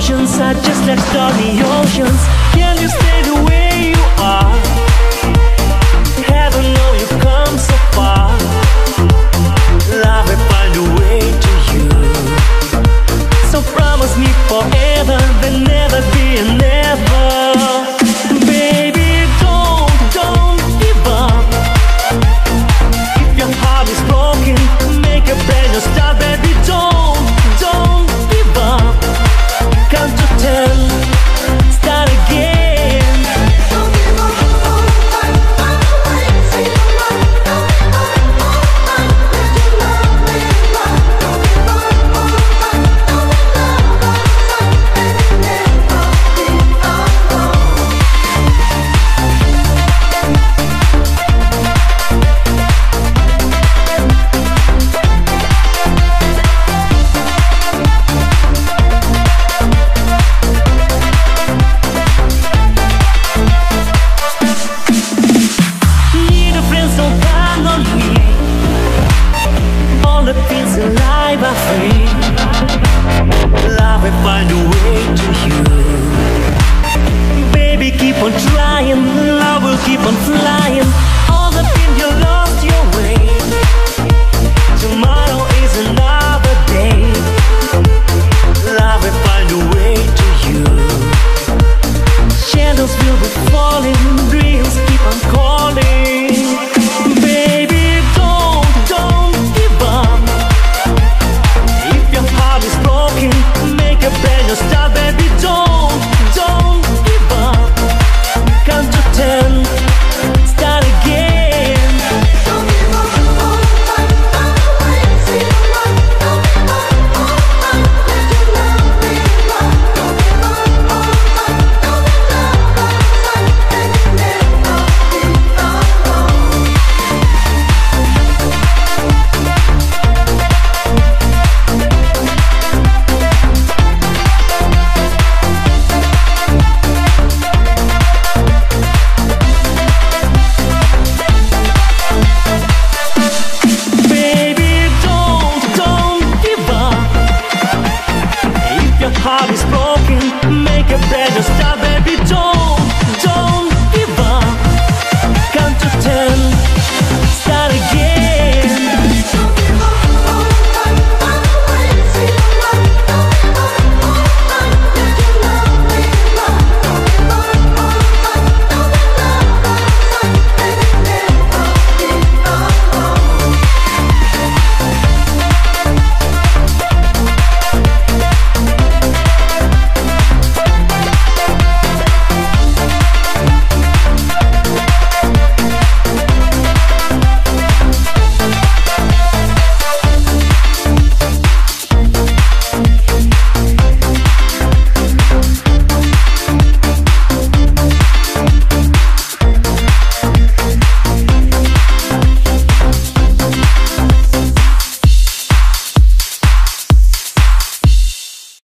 closer, just like stormy oceans. Can you stay the way you are? Heaven know you've come so far. Love will find a way to you. So promise me forever, there'll never be a never. Baby, Friend, so count on me. All the things in life are free. Love will find a way to you. Baby, keep on trying. Heart is broken, make a better start, baby. Don't.